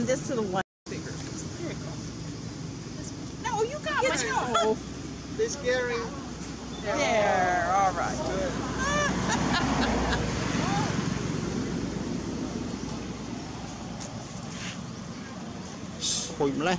Whoop. And this to the one bigger piece. There you go. No, you got it. No. Oh. This Gary. There. All right. Hụi mà lên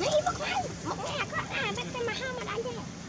ما هي بقمعية بقمعية بقمعة بس محمد هعمل